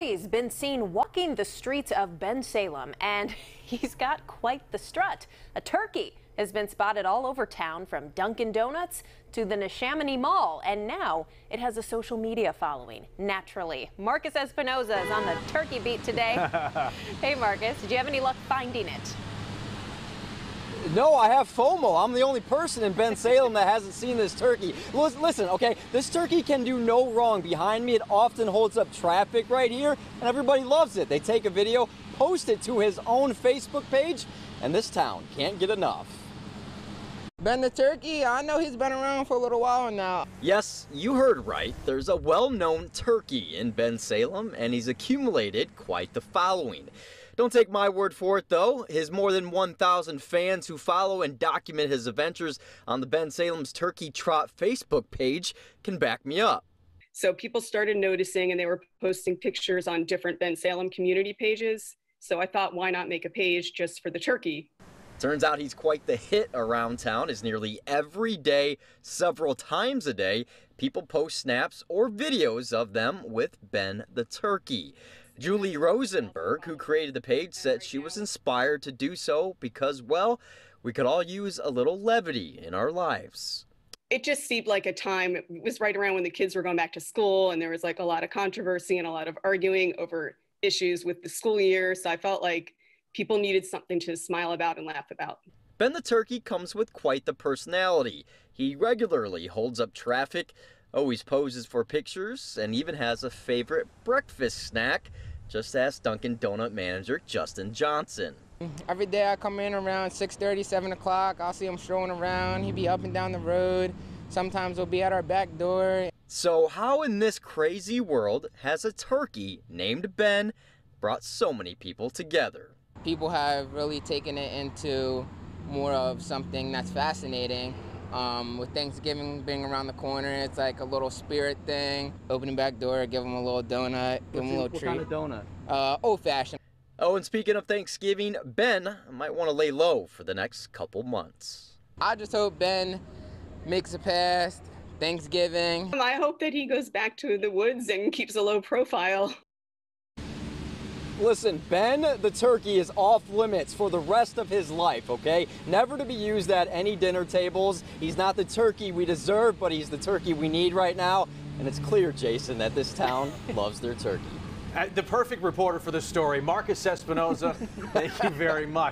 He's been seen walking the streets of Bensalem, and he's got quite the strut. A turkey has been spotted all over town from Dunkin' Donuts to the Neshaminy Mall, and now it has a social media following. Naturally, Marcus Espinoza is on the turkey beat today. hey, Marcus, did you have any luck finding it? No, I have FOMO. I'm the only person in Bensalem that hasn't seen this turkey. Listen, okay, this turkey can do no wrong. Behind me, it often holds up traffic right here, and everybody loves it. They take a video, post it to his own Facebook page, and this town can't get enough. Ben the Turkey, I know he's been around for a little while now. Yes, you heard right. There's a well-known turkey in Bensalem, and he's accumulated quite the following. Don't take my word for it, though. His more than 1,000 fans who follow and document his adventures on the Bensalem's Turkey Trot Facebook page can back me up. So people started noticing and they were posting pictures on different Bensalem community pages. So I thought, why not make a page just for the turkey? Turns out he's quite the hit around town as nearly every day, several times a day, people post snaps or videos of them with Ben the Turkey. Julie Rosenberg, who created the page, said she was inspired to do so because, well, we could all use a little levity in our lives. It just seemed like a time, it was right around when the kids were going back to school, and there was like a lot of controversy and a lot of arguing over issues with the school year. So I felt like people needed something to smile about and laugh about. Ben the Turkey comes with quite the personality. He regularly holds up traffic, always poses for pictures, and even has a favorite breakfast snack. Just ask Dunkin' Donut manager Justin Johnson. Every day I come in around 6.30, 7 o'clock. I'll see him strolling around. He'll be up and down the road. Sometimes he'll be at our back door. So how in this crazy world has a turkey named Ben brought so many people together? People have really taken it into more of something that's fascinating um, with Thanksgiving being around the corner, it's like a little spirit thing. Opening back door, give them a little donut, give them a little what treat. What kind of donut? Uh, old fashioned. Oh, and speaking of Thanksgiving, Ben might want to lay low for the next couple months. I just hope Ben makes it past Thanksgiving. I hope that he goes back to the woods and keeps a low profile. Listen, Ben the turkey is off limits for the rest of his life, okay? Never to be used at any dinner tables. He's not the turkey we deserve, but he's the turkey we need right now. And it's clear, Jason, that this town loves their turkey. Uh, the perfect reporter for this story, Marcus Espinoza. thank you very much.